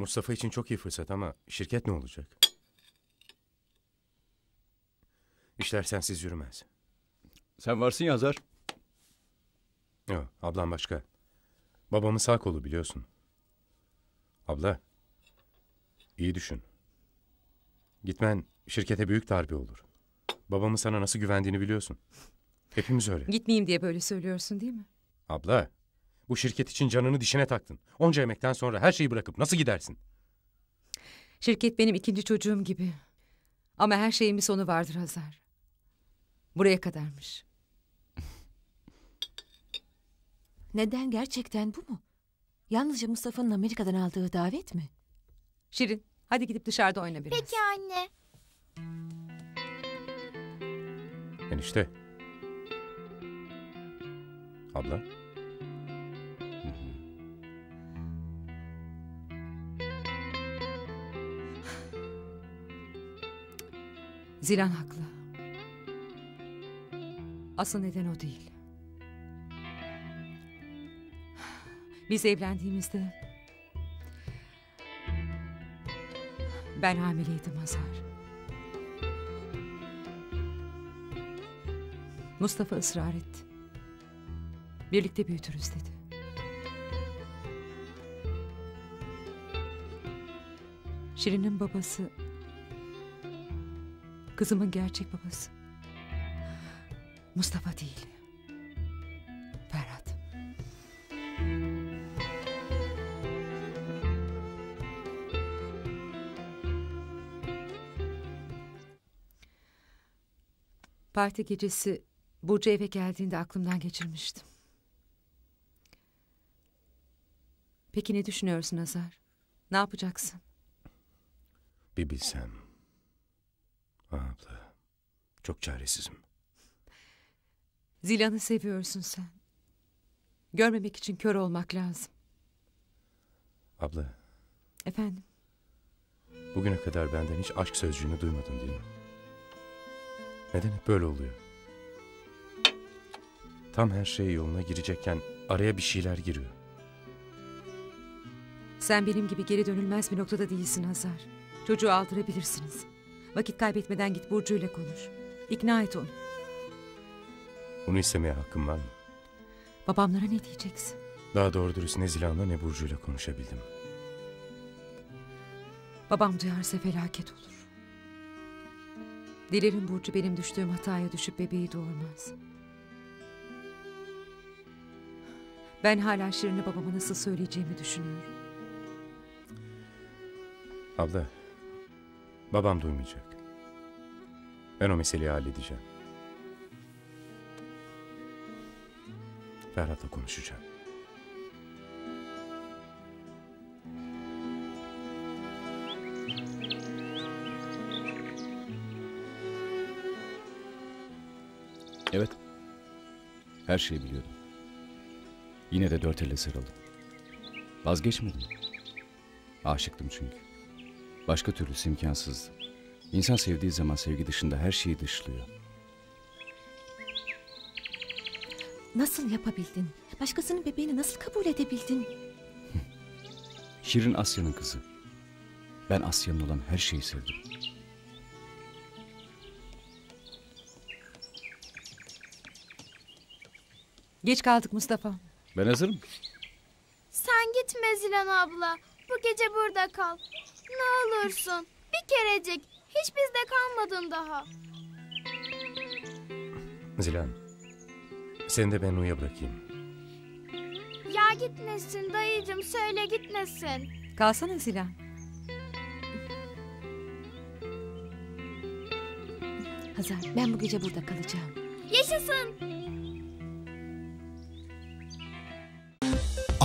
Mustafa için çok iyi fırsat ama şirket ne olacak? İşler sensiz yürümez. Sen varsın ya Hazar. Yok, ablam başka. Babamın sağ kolu biliyorsun. Abla, iyi düşün. Gitmen şirkete büyük darbe olur. Babamın sana nasıl güvendiğini biliyorsun. Hepimiz öyle. Gitmeyeyim diye böyle söylüyorsun değil mi? Abla, bu şirket için canını dişine taktın. Onca emekten sonra her şeyi bırakıp nasıl gidersin? Şirket benim ikinci çocuğum gibi. Ama her şeyin bir sonu vardır Hazar. Buraya kadarmış. Neden gerçekten bu mu? Yalnızca Mustafa'nın Amerika'dan aldığı davet mi? Şirin, hadi gidip dışarıda oyna biraz. Peki anne. Enişte. Abla. Zilan haklı. Asıl neden o değil. Biz evlendiğimizde... Ben hamileydim Hazar. Mustafa ısrar etti. Birlikte büyütürüz dedi. Şirin'in babası Kızımın gerçek babası. Mustafa değil. Ferhat. Parti gecesi Burcu eve geldiğinde aklımdan geçirmiştim. Peki ne düşünüyorsun Azar? Ne yapacaksın? Bir bilsem. Abla. Çok çaresizim. Zilan'ı seviyorsun sen. Görmemek için kör olmak lazım. Abla, Efendim? bugüne kadar benden hiç aşk sözcüğünü duymadın değil mi? Neden hep böyle oluyor? Tam her şey yoluna girecekken araya bir şeyler giriyor. Sen benim gibi geri dönülmez bir noktada değilsin Hazar. Çocuğu aldırabilirsiniz. Vakit kaybetmeden git Burcu ile konuş. İkna et onu. Bunu istemeye hakkım var mı? Babamlara ne diyeceksin? Daha doğru dürüst ne Zilan'la ne Burcu'yla konuşabildim. Babam duyarsa felaket olur. Dilerim Burcu benim düştüğüm hataya düşüp bebeği doğurmaz. Ben hala Şirin'e babama nasıl söyleyeceğimi düşünüyorum. Abla, babam duymayacak. Ben o meseleyi halledeceğim. Ferhat'la konuşacağım. Evet. Her şeyi biliyordum. Yine de dört elle sarıldım. Vazgeçmedim. Aşıktım çünkü. Başka türlüsü imkansızdı. İnsan sevdiği zaman sevgi dışında her şeyi dışlıyor. Nasıl yapabildin? Başkasının bebeğini nasıl kabul edebildin? Şirin Asya'nın kızı. Ben Asya'nın olan her şeyi sevdim. Geç kaldık Mustafa. Ben hazırım. Sen gitme Zilan abla. Bu gece burada kal. Ne olursun. Bir kerecik. Hiç bizde kalmadın daha. Zilan, seni de ben U'ya bırakayım. Ya gitmesin dayıcım söyle gitmesin. Kalsana Zilan. Hazar ben bu gece burada kalacağım. Yaşasın.